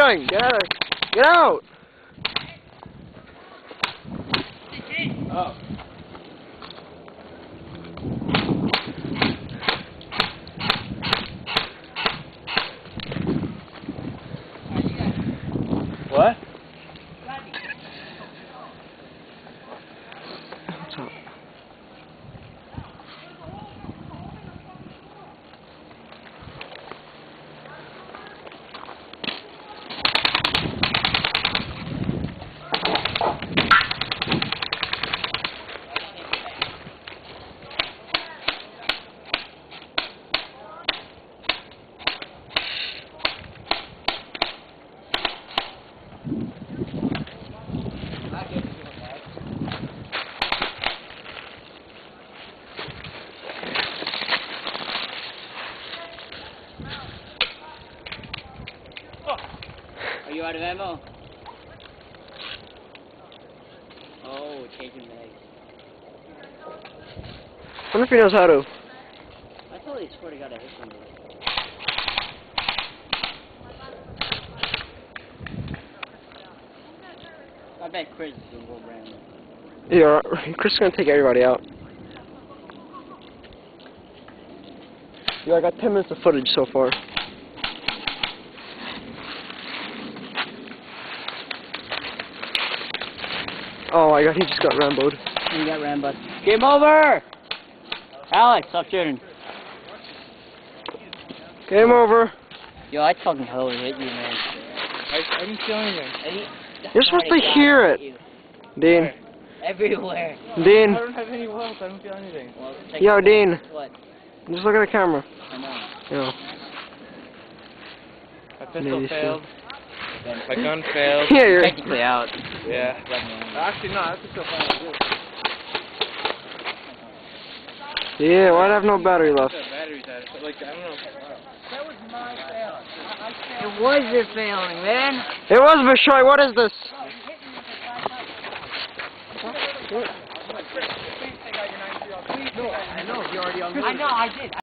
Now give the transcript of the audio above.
doing? Get out! Of, Get out! Oh. What? What's up? Are you out of ammo? Oh, changing legs. wonder if he knows how to. I totally swear to God I hit somebody. I bet Chris is gonna go random. Yeah, Chris is gonna take everybody out. Yeah, I got 10 minutes of footage so far. Oh my god, he just got ramboed. He got Rambo. Game over! Alex, stop shooting. Game over. Yo, I fucking totally hit you, man. I, I didn't feel anything. You're supposed to hear it. Dean. Everywhere. Dean. I don't have any welts. I don't feel anything. Well, take Yo, Dean. What? Just look at the camera. I know. Yo. My pistol failed. My gun failed. Yeah, you're. Technically out. Yeah. Let. Actually, no. I pistol failed. Yeah, why'd I have no battery left? The battery's at it. But, like, I don't know. It was your failing, man. It was Bishoy, what is this? Oh. I know, I did.